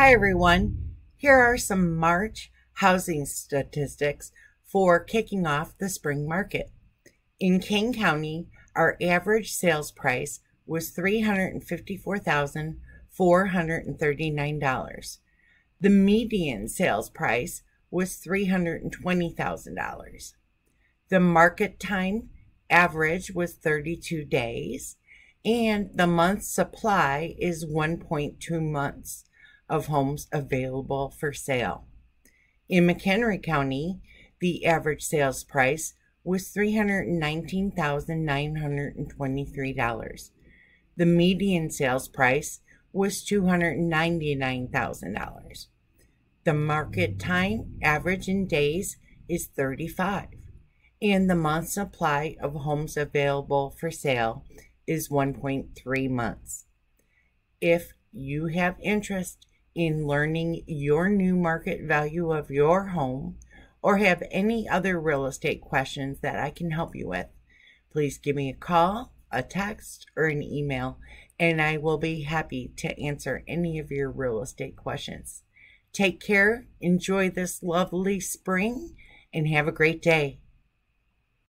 Hi, everyone. Here are some March housing statistics for kicking off the spring market. In Kane County, our average sales price was $354,439. The median sales price was $320,000. The market time average was 32 days, and the month supply is 1.2 months of homes available for sale. In McHenry County, the average sales price was $319,923. The median sales price was $299,000. The market time average in days is 35, and the month supply of homes available for sale is 1.3 months. If you have interest in learning your new market value of your home or have any other real estate questions that I can help you with, please give me a call, a text, or an email, and I will be happy to answer any of your real estate questions. Take care, enjoy this lovely spring, and have a great day.